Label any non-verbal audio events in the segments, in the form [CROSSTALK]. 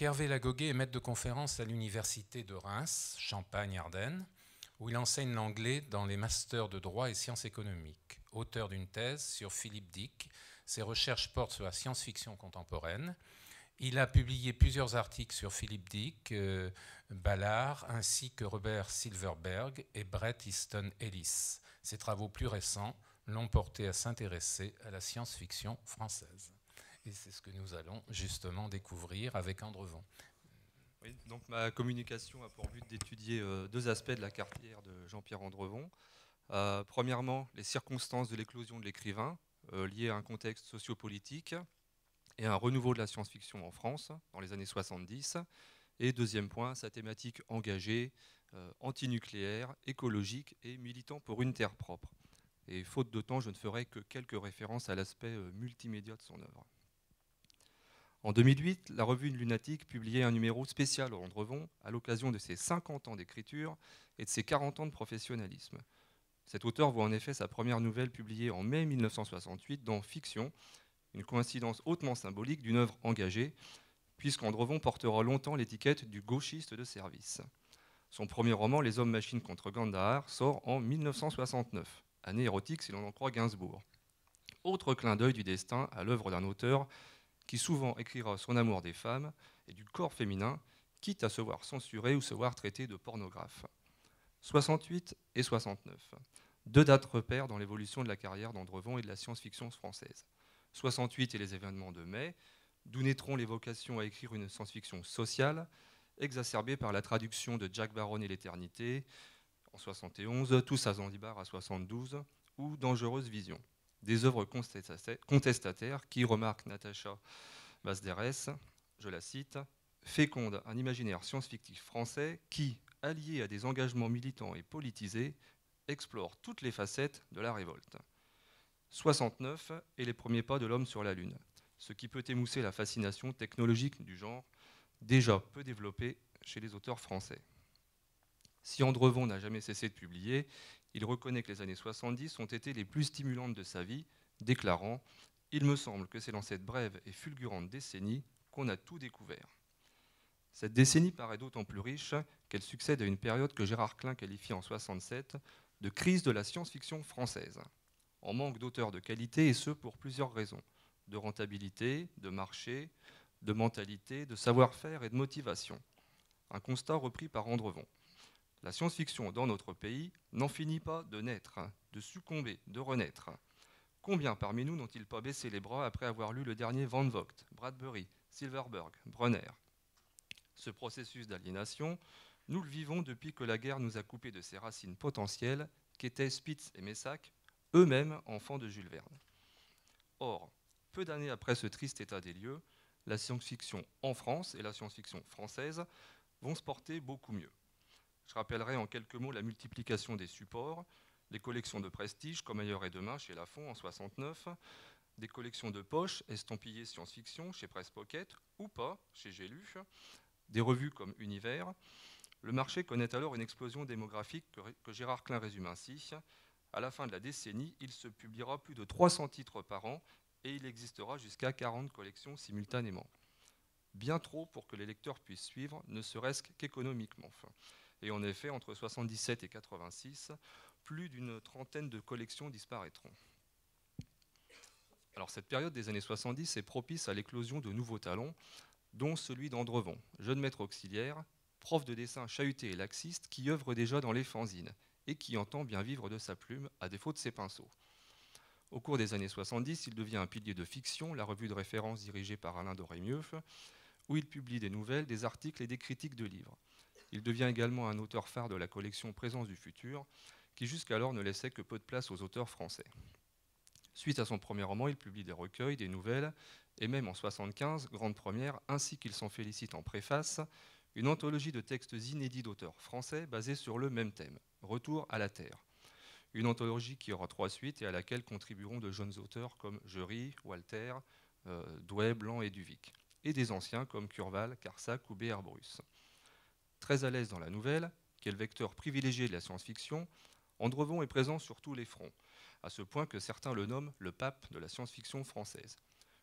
Hervé Lagoguet est maître de conférence à l'université de Reims, Champagne-Ardenne, où il enseigne l'anglais dans les masters de droit et sciences économiques. Auteur d'une thèse sur Philippe Dick, ses recherches portent sur la science-fiction contemporaine. Il a publié plusieurs articles sur Philippe Dick, euh, Ballard, ainsi que Robert Silverberg et Bret Easton Ellis. Ses travaux plus récents l'ont porté à s'intéresser à la science-fiction française. Et c'est ce que nous allons justement découvrir avec Andrevon. Oui, donc ma communication a pour but d'étudier euh, deux aspects de la carrière de Jean-Pierre Andrevon. Euh, premièrement, les circonstances de l'éclosion de l'écrivain, euh, liées à un contexte sociopolitique et à un renouveau de la science-fiction en France dans les années 70. Et deuxième point, sa thématique engagée, antinucléaire, écologique et militant pour une terre propre. Et faute de temps, je ne ferai que quelques références à l'aspect multimédia de son œuvre. En 2008, la revue Lunatique publiait un numéro spécial au Andrevon à l'occasion de ses 50 ans d'écriture et de ses 40 ans de professionnalisme. Cet auteur voit en effet sa première nouvelle publiée en mai 1968 dans Fiction, une coïncidence hautement symbolique d'une œuvre engagée, puisqu'Andrevon portera longtemps l'étiquette du gauchiste de service. Son premier roman, Les hommes-machines contre Gandhar, sort en 1969, année érotique si l'on en croit Gainsbourg. Autre clin d'œil du destin à l'œuvre d'un auteur qui souvent écrira son amour des femmes et du corps féminin, quitte à se voir censuré ou se voir traité de pornographe. 68 et 69. Deux dates repères dans l'évolution de la carrière d'Andrevon et de la science-fiction française. 68 et les événements de mai, d'où naîtront les vocations à écrire une science-fiction sociale, exacerbée par la traduction de Jack Baron et l'éternité en 71, Tous à Zanzibar à 72, ou Dangereuse Vision des œuvres contestataires qui, remarque Natacha Basderes, je la cite, féconde un imaginaire science-fictif français qui, allié à des engagements militants et politisés, explore toutes les facettes de la révolte. 69 et les premiers pas de l'homme sur la Lune, ce qui peut émousser la fascination technologique du genre, déjà peu développée chez les auteurs français. Si Andrevon n'a jamais cessé de publier, il reconnaît que les années 70 ont été les plus stimulantes de sa vie, déclarant Il me semble que c'est dans cette brève et fulgurante décennie qu'on a tout découvert. Cette décennie paraît d'autant plus riche qu'elle succède à une période que Gérard Klein qualifie en 67 de crise de la science-fiction française, en manque d'auteurs de qualité et ce pour plusieurs raisons de rentabilité, de marché, de mentalité, de savoir-faire et de motivation. Un constat repris par Andrevon. La science-fiction dans notre pays n'en finit pas de naître, de succomber, de renaître. Combien parmi nous n'ont-ils pas baissé les bras après avoir lu le dernier Van Vogt, Bradbury, Silverberg, Brunner? Ce processus d'aliénation, nous le vivons depuis que la guerre nous a coupé de ses racines potentielles, qu'étaient Spitz et Messac, eux-mêmes enfants de Jules Verne. Or, peu d'années après ce triste état des lieux, la science-fiction en France et la science-fiction française vont se porter beaucoup mieux. Je rappellerai en quelques mots la multiplication des supports, des collections de prestige comme Ailleurs et Demain chez Lafon en 69, des collections de poches estampillées science-fiction chez Presse Pocket ou pas chez J'ai des revues comme Univers. Le marché connaît alors une explosion démographique que Gérard Klein résume ainsi. À la fin de la décennie, il se publiera plus de 300 titres par an et il existera jusqu'à 40 collections simultanément. Bien trop pour que les lecteurs puissent suivre, ne serait-ce qu'économiquement. Et en effet, entre 77 et 86, plus d'une trentaine de collections disparaîtront. Alors cette période des années 70 est propice à l'éclosion de nouveaux talents, dont celui d'Andrevon, jeune maître auxiliaire, prof de dessin chahuté et laxiste, qui œuvre déjà dans les fanzines et qui entend bien vivre de sa plume, à défaut de ses pinceaux. Au cours des années 70, il devient un pilier de fiction, la revue de référence dirigée par Alain Doré-Mieux, où il publie des nouvelles, des articles et des critiques de livres. Il devient également un auteur phare de la collection Présence du futur, qui jusqu'alors ne laissait que peu de place aux auteurs français. Suite à son premier roman, il publie des recueils, des nouvelles, et même en 75, grande première, ainsi qu'il s'en félicite en préface, une anthologie de textes inédits d'auteurs français basés sur le même thème, Retour à la Terre. Une anthologie qui aura trois suites et à laquelle contribueront de jeunes auteurs comme Jury, Walter, euh, Douai, Blanc et Duvic, et des anciens comme Curval, Carsac ou B.R. Très à l'aise dans la nouvelle, qui est le vecteur privilégié de la science-fiction, Andrevon est présent sur tous les fronts, à ce point que certains le nomment le pape de la science-fiction française.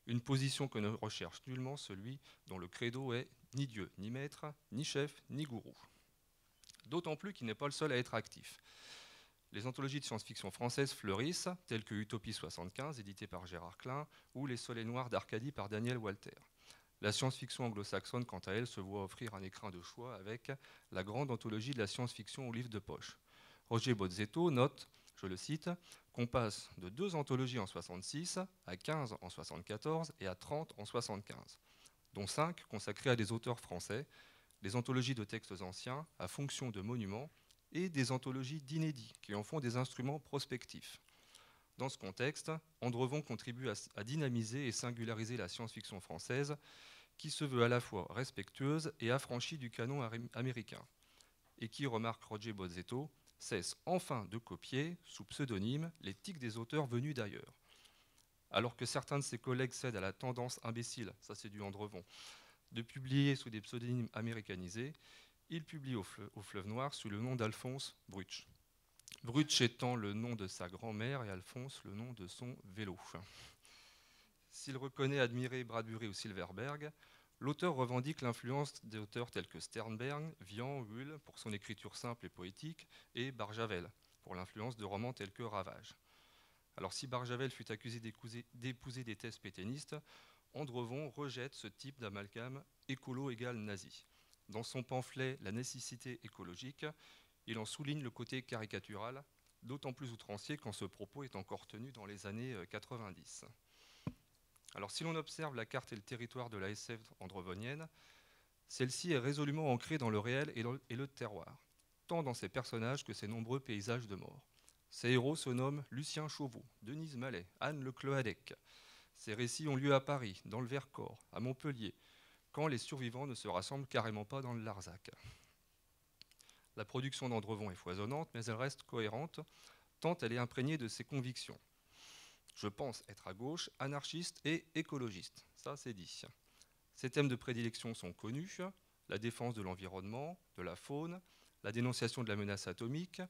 Une position que ne recherche nullement celui dont le credo est ni dieu, ni maître, ni chef, ni gourou. D'autant plus qu'il n'est pas le seul à être actif. Les anthologies de science-fiction françaises fleurissent, telles que Utopie 75, édité par Gérard Klein, ou Les Soleils Noirs d'Arcadie par Daniel Walter. La science-fiction anglo-saxonne, quant à elle, se voit offrir un écrin de choix avec la grande anthologie de la science-fiction au livre de poche. Roger Bozzetto note, je le cite, qu'on passe de deux anthologies en 66 à 15 en 74 et à 30 en 75, dont cinq consacrées à des auteurs français, des anthologies de textes anciens à fonction de monuments et des anthologies d'inédits qui en font des instruments prospectifs. Dans ce contexte, Andrevon contribue à, dynamiser et singulariser la science-fiction française, qui se veut à la fois respectueuse et affranchie du canon américain, et qui, remarque Roger Bozzetto, cesse enfin de copier, sous pseudonyme, les des auteurs venus d'ailleurs. Alors que certains de ses collègues cèdent à la tendance imbécile, ça c'est du Andrevon, de publier sous des pseudonymes américanisés, il publie au, Fleuve Noir sous le nom d'Alphonse Brutsch. Brutsch étant le nom de sa grand-mère et Alphonse le nom de son vélo. S'il reconnaît admirer Bradbury ou Silverberg, l'auteur revendique l'influence d'auteurs tels que Sternberg, Vian, Hull pour son écriture simple et poétique, et Barjavel pour l'influence de romans tels que Ravage. Alors si Barjavel fut accusé d'épouser des thèses pétainistes, Andrevon rejette ce type d'amalgame écolo égal nazi. Dans son pamphlet La nécessité écologique, il en souligne le côté caricatural, d'autant plus outrancier quand ce propos est encore tenu dans les années 90. Euh, Alors si l'on observe la carte et le territoire de la SF andrevonienne, celle-ci est résolument ancrée dans le réel et le terroir, tant dans ses personnages que ses nombreux paysages de mort. Ses héros se nomment Lucien Chauveau, Denise Mallet, Anne Le Cloadec. Ces récits ont lieu à Paris, dans le Vercors, à Montpellier, quand les survivants ne se rassemblent carrément pas dans le Larzac. La production d'Andrevon est foisonnante, mais elle reste cohérente, tant elle est imprégnée de ses convictions. Je pense être à gauche, anarchiste et écologiste. Ça, c'est dit. Ses thèmes de prédilection sont connus la défense de l'environnement, de la faune, la dénonciation de la menace atomique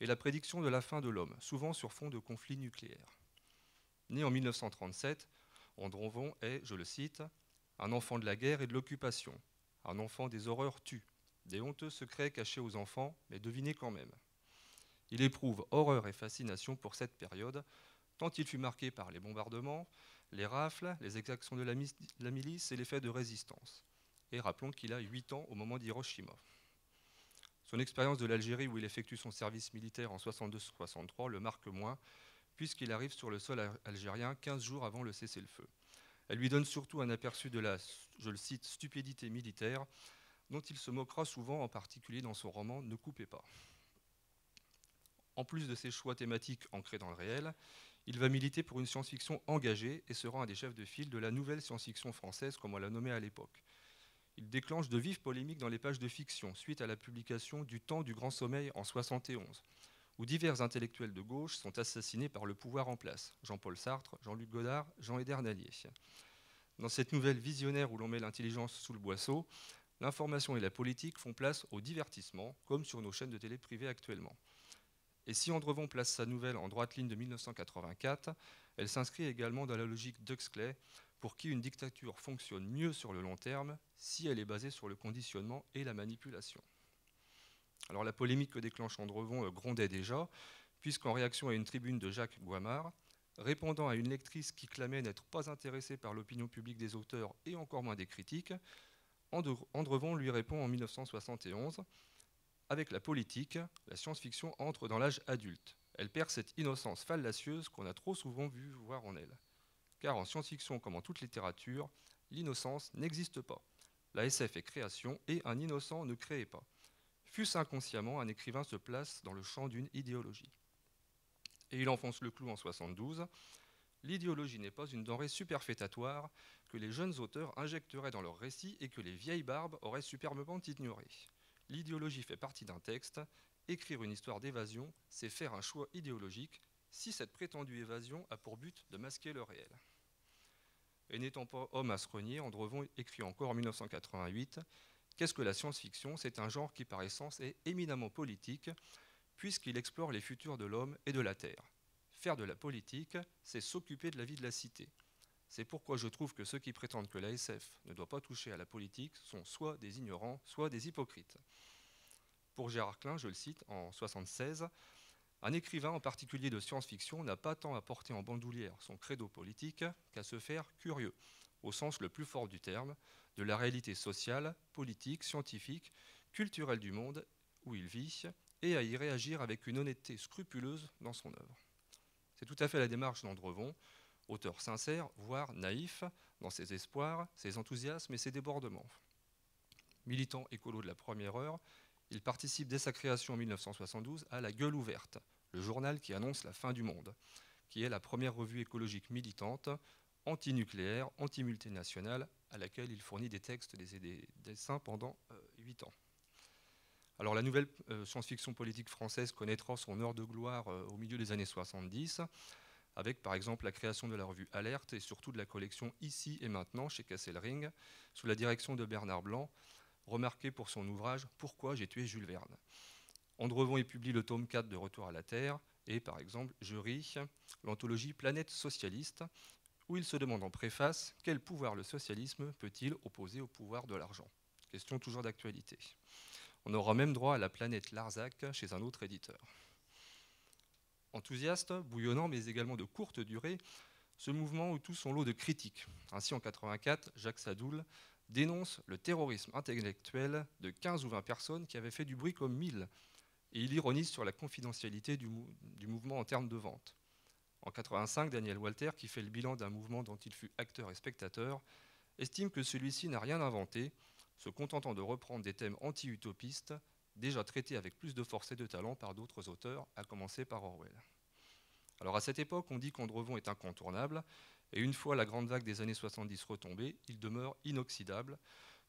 et la prédiction de la fin de l'homme, souvent sur fond de conflits nucléaires. Né en 1937, Andrevon est, je le cite, un enfant de la guerre et de l'occupation. Un enfant des horreurs tue. Des honteux secrets cachés aux enfants, mais devinés quand même. Il éprouve horreur et fascination pour cette période, tant il fut marqué par les bombardements, les rafles, les exactions de la, milice et les faits de résistance. Et rappelons qu'il a 8 ans au moment d'Hiroshima. Son expérience de l'Algérie, où il effectue son service militaire en 62-63, le marque moins, puisqu'il arrive sur le sol algérien 15 jours avant le cessez-le-feu. Elle lui donne surtout un aperçu de la, je le cite, stupidité militaire, dont il se moquera souvent, en particulier dans son roman Ne coupez pas. En plus de ses choix thématiques ancrés dans le réel, il va militer pour une science-fiction engagée et sera un des chefs de file de la nouvelle science-fiction française, comme on l'a nommé à l'époque. Il déclenche de vives polémiques dans les pages de fiction suite à la publication du Temps du Grand Sommeil en 71, où divers intellectuels de gauche sont assassinés par le pouvoir en place, Jean-Paul Sartre, Jean-Luc Godard, Jean-Héder Nallier. Dans cette nouvelle visionnaire où l'on met l'intelligence sous le boisseau, l'information et la politique font place au divertissement, comme sur nos chaînes de télé privées actuellement. Et si Andrevon place sa nouvelle en droite ligne de 1984, elle s'inscrit également dans la logique d'Huxley, pour qui une dictature fonctionne mieux sur le long terme si elle est basée sur le conditionnement et la manipulation. Alors la polémique que déclenche Andrevon euh, grondait déjà, puisqu'en réaction à une tribune de Jacques Guamard, répondant à une lectrice qui clamait n'être pas intéressée par l'opinion publique des auteurs et encore moins des critiques, Andrevon lui répond en 1971 Avec la politique, la science-fiction entre dans l'âge adulte. Elle perd cette innocence fallacieuse qu'on a trop souvent vu voir en elle. Car en science-fiction, comme en toute littérature, l'innocence n'existe pas. La SF est création et un innocent ne crée pas. Fût-ce inconsciemment, un écrivain se place dans le champ d'une idéologie. Et il enfonce le clou en 72. L'idéologie n'est pas une denrée superfétatoire que les jeunes auteurs injecteraient dans leurs récits et que les vieilles barbes auraient superbement ignoré. L'idéologie fait partie d'un texte. Écrire une histoire d'évasion, c'est faire un choix idéologique si cette prétendue évasion a pour but de masquer le réel. Et n'étant pas homme à se renier, Andrevon écrit encore en 1988 Qu'est-ce que la science-fiction? C'est un genre qui par essence est éminemment politique, puisqu'il explore les futurs de l'homme et de la Terre. Faire de la politique, c'est s'occuper de la vie de la cité. C'est pourquoi je trouve que ceux qui prétendent que la SF ne doit pas toucher à la politique sont soit des ignorants, soit des hypocrites. Pour Gérard Klein, je le cite, en 1976, un écrivain en particulier de science-fiction n'a pas tant à porter en bandoulière son credo politique qu'à se faire curieux, au sens le plus fort du terme, de la réalité sociale, politique, scientifique, culturelle du monde où il vit, et à y réagir avec une honnêteté scrupuleuse dans son œuvre. C'est tout à fait la démarche d'Andrevon, auteur sincère, voire naïf, dans ses espoirs, ses enthousiasmes et ses débordements. Militant écolo de la première heure, il participe dès sa création en 1972 à La Gueule ouverte, le journal qui annonce la fin du monde, qui est la première revue écologique militante, anti-nucléaire, anti-multinationale, à laquelle il fournit des textes et des dessins pendant euh, huit ans. Alors la nouvelle euh, science-fiction politique française connaîtra son heure de gloire euh, au milieu des années 70, avec par exemple la création de la revue Alerte et surtout de la collection Ici et maintenant chez Kesselring, sous la direction de Bernard Blanc, remarqué pour son ouvrage Pourquoi j'ai tué Jules Verne. Andrevon y publie le tome 4 de Retour à la Terre et par exemple Jury, l'anthologie Planète socialiste, où il se demande en préface quel pouvoir le socialisme peut-il opposer au pouvoir de l'argent? Question toujours d'actualité. On aura même droit à la planète Larzac chez un autre éditeur. Enthousiaste, bouillonnant, mais également de courte durée, ce mouvement eut tout son lot de critiques. Ainsi, en 1984, Jacques Sadoul dénonce le terrorisme intellectuel de 15 ou 20 personnes qui avaient fait du bruit comme mille, et il ironise sur la confidentialité du, du mouvement en termes de vente. En 1985, Daniel Walter, qui fait le bilan d'un mouvement dont il fut acteur et spectateur, estime que celui-ci n'a rien inventé, se contentant de reprendre des thèmes anti-utopistes déjà traités avec plus de force et de talent par d'autres auteurs, à commencer par Orwell. Alors à cette époque, on dit qu'Andrevon est incontournable, et une fois la grande vague des années 70 retombée, il demeure inoxydable,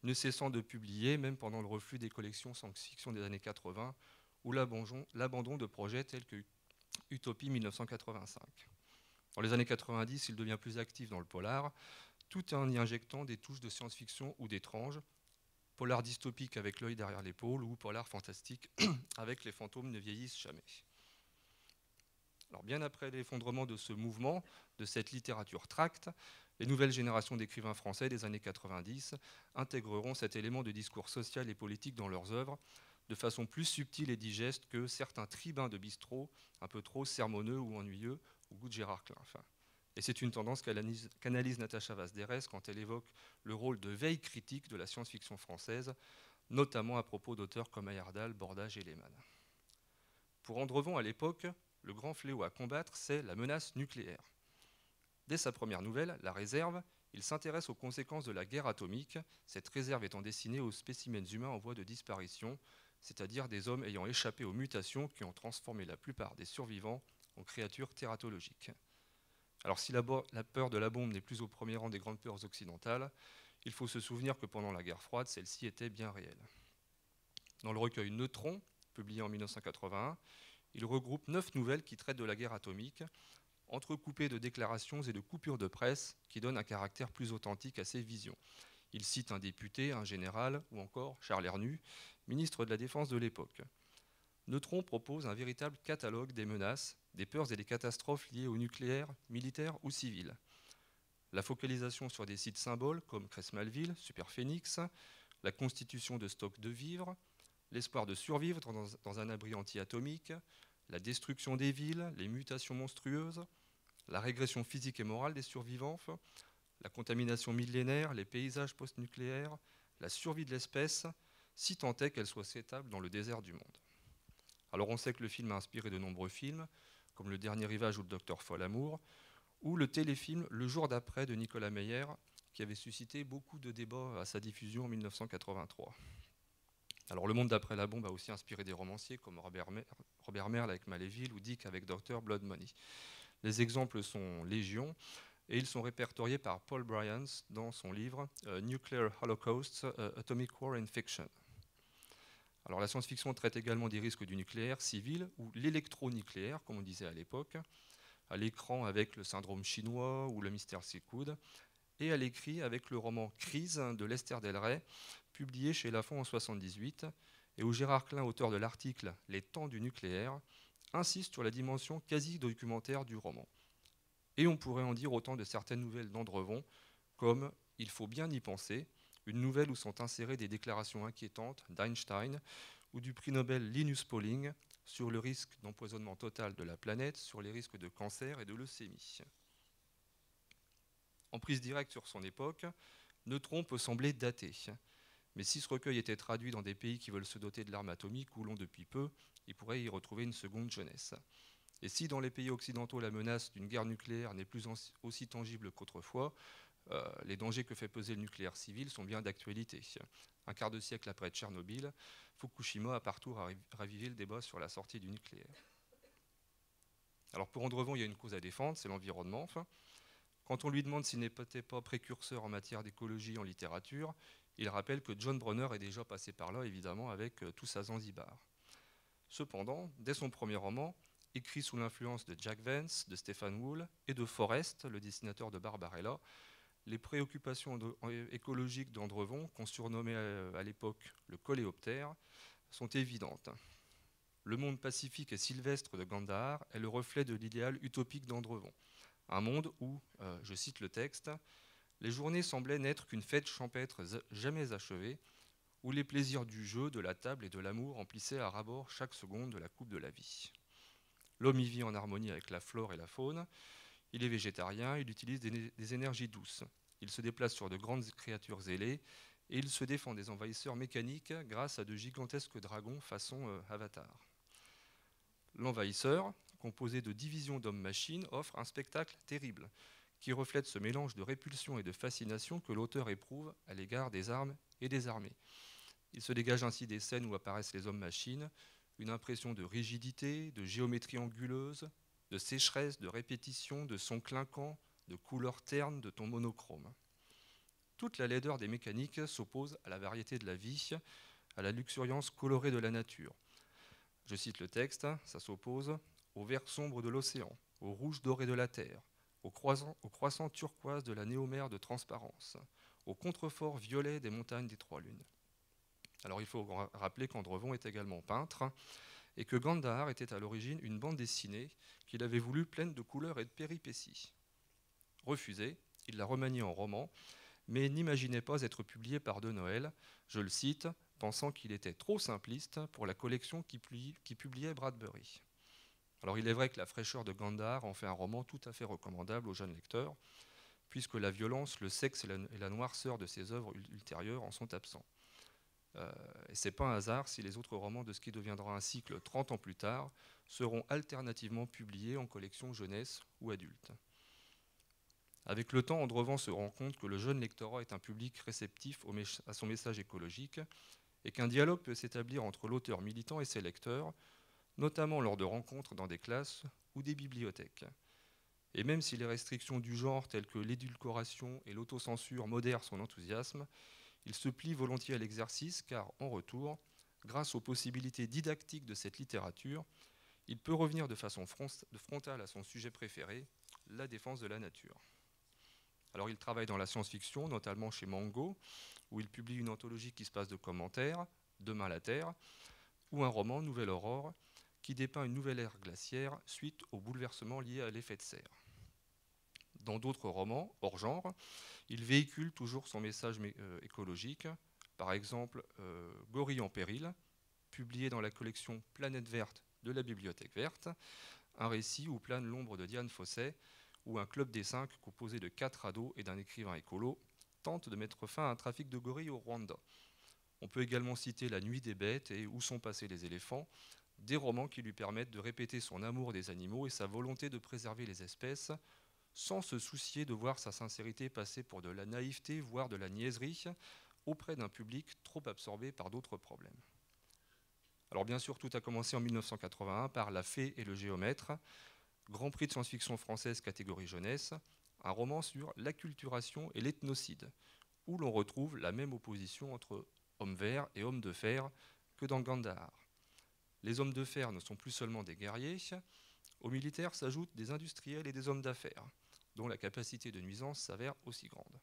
ne cessant de publier, même pendant le reflux des collections science-fiction des années 80, ou l'abandon de projets tels que Utopie 1985. Dans les années 90, il devient plus actif dans le polar, tout en y injectant des touches de science-fiction ou d'étrange, polar dystopique avec l'œil derrière l'épaule ou polar fantastique [CLEARS THROAT] avec les fantômes ne vieillissent jamais. Alors bien après l'effondrement de ce mouvement, de cette littérature tracte, les nouvelles générations d'écrivains français des années 90 intégreront cet élément de discours social et politique dans leurs œuvres de façon plus subtile et digeste que certains tribuns de bistrot un peu trop sermonneux ou ennuyeux au goût de Gérard Klein. Et c'est une tendance qu'analyse Natacha Vazderès quand elle évoque le rôle de veille critique de la science-fiction française, notamment à propos d'auteurs comme Ayardal, Bordage et Lehmann. Pour Andrevon, à l'époque, le grand fléau à combattre, c'est la menace nucléaire. Dès sa première nouvelle, La Réserve, il s'intéresse aux conséquences de la guerre atomique, cette réserve étant destinée aux spécimens humains en voie de disparition, c'est-à-dire des hommes ayant échappé aux mutations qui ont transformé la plupart des survivants en créatures tératologiques. Alors si la, peur de la bombe n'est plus au premier rang des grandes peurs occidentales, il faut se souvenir que pendant la guerre froide, celle-ci était bien réelle. Dans le recueil Neutron, publié en 1981, il regroupe neuf nouvelles qui traitent de la guerre atomique, entrecoupées de déclarations et de coupures de presse qui donnent un caractère plus authentique à ces visions. Il cite un député, un général ou encore Charles Hernu, ministre de la Défense de l'époque. Neutron propose un véritable catalogue des menaces, des peurs et des catastrophes liées au nucléaire, militaire ou civil. La focalisation sur des sites symboles comme Cresmalville, Superphénix, la constitution de stocks de vivres, l'espoir de survivre dans, un abri anti-atomique, la destruction des villes, les mutations monstrueuses, la régression physique et morale des survivants, la contamination millénaire, les paysages post-nucléaires, la survie de l'espèce, si tant est qu'elle soit sétable dans le désert du monde. Alors on sait que le film a inspiré de nombreux films, comme Le Dernier Rivage ou Le Docteur Folamour, ou le téléfilm Le jour d'après de Nicolas Meyer, qui avait suscité beaucoup de débats à sa diffusion en 1983. Alors le monde d'après la bombe a aussi inspiré des romanciers comme Robert, Merle avec Maléville ou Dick avec Dr. Blood Money. Les exemples sont légion et ils sont répertoriés par Paul Bryans dans son livre euh, Nuclear Holocaust, euh, Atomic War in Fiction. La science-fiction traite également des risques du nucléaire civil ou l'électronucléaire, comme on disait à l'époque, à l'écran avec le syndrome chinois ou le mystère Sekoud, et à l'écrit avec le roman Crise de Lester Del Rey, publié chez Lafon en 1978, et où Gérard Klein, auteur de l'article Les temps du nucléaire, insiste sur la dimension quasi documentaire du roman. Et on pourrait en dire autant de certaines nouvelles d'Andrevon, comme Il faut bien y penser, une nouvelle où sont insérées des déclarations inquiétantes d'Einstein ou du prix Nobel Linus Pauling sur le risque d'empoisonnement total de la planète, sur les risques de cancer et de leucémie. En prise directe sur son époque, Neutron peut sembler daté. Mais si ce recueil était traduit dans des pays qui veulent se doter de l'arme atomique ou l'ont depuis peu, il pourrait y retrouver une seconde jeunesse. Et si dans les pays occidentaux la menace d'une guerre nucléaire n'est plus aussi tangible qu'autrefois, les dangers que fait peser le nucléaire civil sont bien d'actualité. Un quart de siècle après Tchernobyl, Fukushima a partout ravivé le débat sur la sortie du nucléaire. Alors pour Andrevon, il y a une cause à défendre, c'est l'environnement. Quand on lui demande s'il n'était pas précurseur en matière d'écologie en littérature, il rappelle que John Brunner est déjà passé par là, évidemment, avec euh, Tous à Zanzibar. Cependant, dès son premier roman, écrit sous l'influence de Jack Vance, de Stephen Wool et de Forrest, le dessinateur de Barbarella, les préoccupations écologiques d'Andrevon, qu'on surnommait euh, à l'époque le coléoptère, sont évidentes. Le monde pacifique et sylvestre de Gandhar est le reflet de l'idéal utopique d'Andrevon. Un monde où, euh, je cite le texte, les journées semblaient n'être qu'une fête champêtre jamais achevée, où les plaisirs du jeu, de la table et de l'amour remplissaient à rabord chaque seconde de la coupe de la vie. L'homme y vit en harmonie avec la flore et la faune, il est végétarien, il utilise des, énergies douces. Il se déplace sur de grandes créatures ailées et il se défend des envahisseurs mécaniques grâce à de gigantesques dragons façon euh, avatar. L'envahisseur, composé de divisions d'hommes-machines, offre un spectacle terrible qui reflète ce mélange de répulsion et de fascination que l'auteur éprouve à l'égard des armes et des armées. Il se dégage ainsi des scènes où apparaissent les hommes-machines, une impression de rigidité, de géométrie anguleuse, de sécheresse, de répétition, de son clinquant, de couleurs ternes, de ton monochrome. Toute la laideur des mécaniques s'oppose à la variété de la vie, à la luxuriance colorée de la nature. Je cite le texte, ça s'oppose au vert sombre de l'océan, au rouge doré de la terre, au croissant, au croissant turquoise de la néomère de transparence, au contrefort violet des montagnes des Trois Lunes. Alors il faut rappeler qu'Andrevon est également peintre et que Gandhar était à l'origine une bande dessinée qu'il avait voulu pleine de couleurs et de péripéties. Refusé, il l'a remanié en roman, mais n'imaginait pas être publié par De Noël, je le cite, pensant qu'il était trop simpliste pour la collection qui, publiait Bradbury. Alors il est vrai que la fraîcheur de Gandhar en fait un roman tout à fait recommandable aux jeunes lecteurs, puisque la violence, le sexe et la, et la noirceur de ses œuvres ultérieures en sont absents. Euh, et c'est pas un hasard si les autres romans de ce qui deviendra un cycle 30 ans plus tard seront alternativement publiés en collection jeunesse ou adulte. Avec le temps, Andrevent se rend compte que le jeune lectorat est un public réceptif à son message écologique et qu'un dialogue peut s'établir entre l'auteur militant et ses lecteurs, notamment lors de rencontres dans des classes ou des bibliothèques. Et même si les restrictions du genre telles que l'édulcoration et l'autocensure modèrent son enthousiasme, il se plie volontiers à l'exercice car, en retour, grâce aux possibilités didactiques de cette littérature, il peut revenir de façon frontale à son sujet préféré, la défense de la nature. Alors il travaille dans la science-fiction, notamment chez Mango, où il publie une anthologie qui se passe de commentaires, Demain la Terre, ou un roman, Nouvelle Aurore, qui dépeint une nouvelle ère glaciaire suite aux bouleversements liés à l'effet de serre. Dans d'autres romans, hors genre, il véhicule toujours son message euh, écologique. Par exemple, euh, Gorille en péril, publié dans la collection Planète verte de la Bibliothèque verte, un récit où plane l'ombre de Diane Fosset, où un club des cinq composé de quatre ados et d'un écrivain écolo tente de mettre fin à un trafic de gorilles au Rwanda. On peut également citer La nuit des bêtes et Où sont passés les éléphants, des romans qui lui permettent de répéter son amour des animaux et sa volonté de préserver les espèces, sans se soucier de voir sa sincérité passer pour de la naïveté, voire de la niaiserie, auprès d'un public trop absorbé par d'autres problèmes. Alors bien sûr, tout a commencé en 1981 par La Fée et le Géomètre, Grand Prix de science-fiction française catégorie jeunesse, un roman sur l'acculturation et l'ethnocide, où l'on retrouve la même opposition entre hommes verts et hommes de fer que dans Gandhar. Les hommes de fer ne sont plus seulement des guerriers, aux militaires s'ajoutent des industriels et des hommes d'affaires, dont la capacité de nuisance s'avère aussi grande.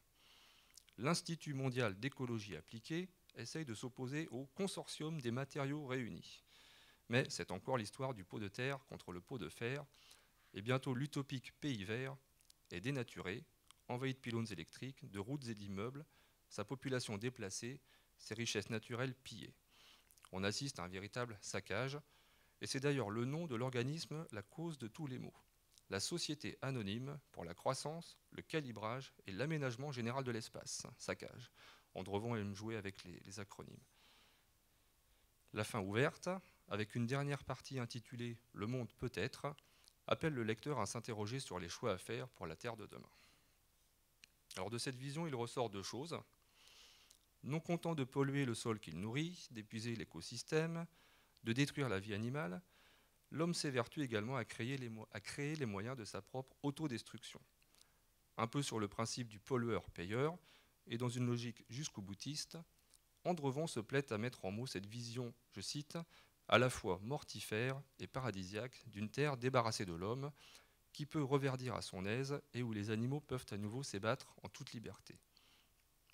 L'Institut mondial d'écologie appliquée essaye de s'opposer au consortium des matériaux réunis. Mais c'est encore l'histoire du pot de terre contre le pot de fer, et bientôt l'utopique pays vert est dénaturé, envahi de pylônes électriques, de routes et d'immeubles, sa population déplacée, ses richesses naturelles pillées. On assiste à un véritable saccage, et c'est d'ailleurs le nom de l'organisme la cause de tous les maux. La Société anonyme pour la croissance, le calibrage et l'aménagement général de l'espace, saccage. Andrevon aime jouer avec les, les acronymes. La fin ouverte, avec une dernière partie intitulée Le monde peut-être, appelle le lecteur à s'interroger sur les choix à faire pour la Terre de demain. Alors de cette vision, il ressort deux choses. Non content de polluer le sol qu'il nourrit, d'épuiser l'écosystème, de détruire la vie animale, l'homme s'évertue également à créer, les, moyens de sa propre autodestruction. Un peu sur le principe du pollueur-payeur, et dans une logique jusqu'au boutiste, Andrevon se plaît à mettre en mots cette vision, je cite, à la fois mortifère et paradisiaque d'une terre débarrassée de l'homme, qui peut reverdir à son aise et où les animaux peuvent à nouveau s'ébattre en toute liberté.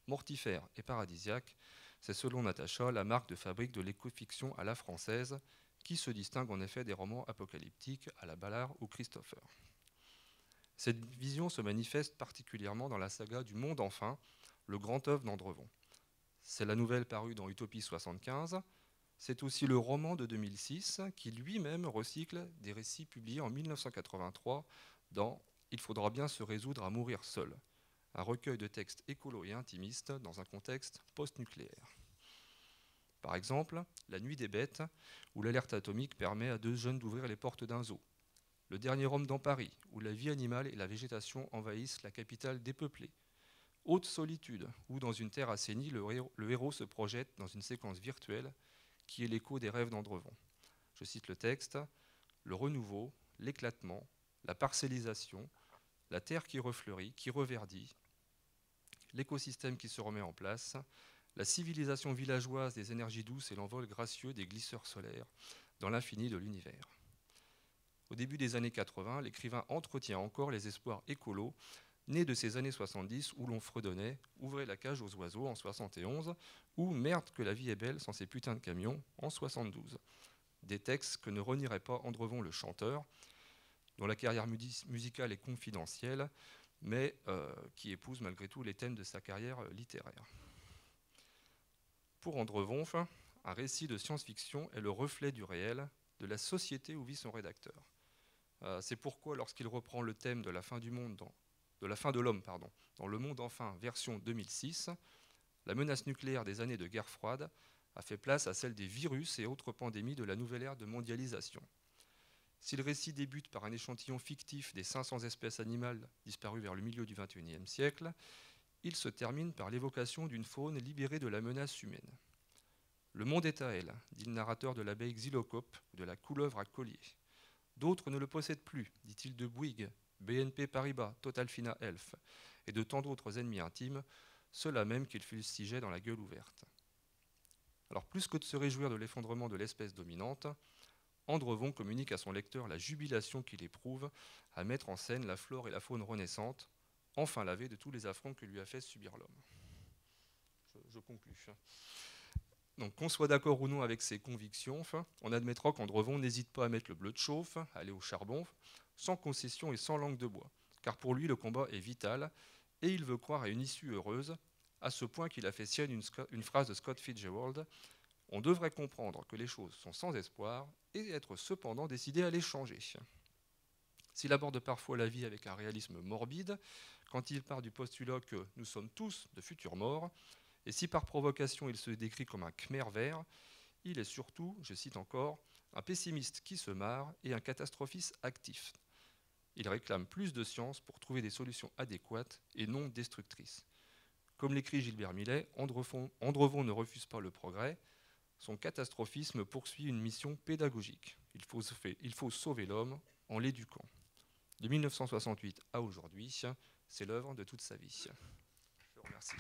Mortifère et paradisiaque, c'est selon Natacha la marque de fabrique de l'écofiction à la française, qui se distingue en effet des romans apocalyptiques à la Ballard ou Christopher. Cette vision se manifeste particulièrement dans la saga du Monde enfin, le grand œuvre d'Andrevon. C'est la nouvelle parue dans Utopie 75, c'est aussi le roman de 2006 qui lui-même recycle des récits publiés en 1983 dans Il faudra bien se résoudre à mourir seul, un recueil de textes écolos et intimistes dans un contexte post-nucléaire. Par exemple, La nuit des bêtes, où l'alerte atomique permet à deux jeunes d'ouvrir les portes d'un zoo. Le dernier homme dans Paris, où la vie animale et la végétation envahissent la capitale dépeuplée. Haute solitude, où dans une terre assainie, le héros, se projette dans une séquence virtuelle qui est l'écho des rêves d'Andrevon. Je cite le texte Le renouveau, l'éclatement, la parcellisation, la terre qui refleurit, qui reverdit, l'écosystème qui se remet en place, la civilisation villageoise des énergies douces et l'envol gracieux des glisseurs solaires dans l'infini de l'univers. Au début des années 80, l'écrivain entretient encore les espoirs écolos nés de ces années 70 où l'on fredonnait Ouvrez la cage aux oiseaux en 71 ou Merde que la vie est belle sans ces putains de camions en 72. Des textes que ne renierait pas Andrevon le chanteur, dont la carrière musicale est confidentielle, mais euh, qui épouse malgré tout les thèmes de sa carrière euh, littéraire. Pour Andrevon, un récit de science-fiction est le reflet du réel, de la société où vit son rédacteur. Euh, c'est pourquoi, lorsqu'il reprend le thème de la fin du monde de la fin de l'homme, dans Le Monde enfin, version 2006, la menace nucléaire des années de guerre froide a fait place à celle des virus et autres pandémies de la nouvelle ère de mondialisation. Si le récit débute par un échantillon fictif des 500 espèces animales disparues vers le milieu du XXIe siècle, il se termine par l'évocation d'une faune libérée de la menace humaine. Le monde est à elle, dit le narrateur de l'abeille Xylocope de la couleuvre à collier. D'autres ne le possèdent plus, dit-il de Bouygues, BNP Paribas, Total Fina Elf, et de tant d'autres ennemis intimes, ceux-là même qu'il fustigeait dans la gueule ouverte. Alors plus que de se réjouir de l'effondrement de l'espèce dominante, Andrevon communique à son lecteur la jubilation qu'il éprouve à mettre en scène la flore et la faune renaissante, enfin lavée de tous les affronts que lui a fait subir l'homme. Je, je, conclus. Donc qu'on soit d'accord ou non avec ses convictions, on admettra qu'Andrevon n'hésite pas à mettre le bleu de chauffe, à aller au charbon, sans concession et sans langue de bois, car pour lui le combat est vital et il veut croire à une issue heureuse, à ce point qu'il a fait sienne une, phrase de Scott Fitzgerald On devrait comprendre que les choses sont sans espoir et être cependant décidé à les changer. S'il aborde parfois la vie avec un réalisme morbide, quand il part du postulat que nous sommes tous de futurs morts, et si par provocation il se décrit comme un khmer vert, il est surtout, je cite encore, un pessimiste qui se marre et un catastrophiste actif. Il réclame plus de science pour trouver des solutions adéquates et non destructrices. Comme l'écrit Gilbert Millet, Andrevon, ne refuse pas le progrès, son catastrophisme poursuit une mission pédagogique. Il faut sauver l'homme en l'éduquant. De 1968 à aujourd'hui, c'est l'œuvre de toute sa vie. Je vous remercie.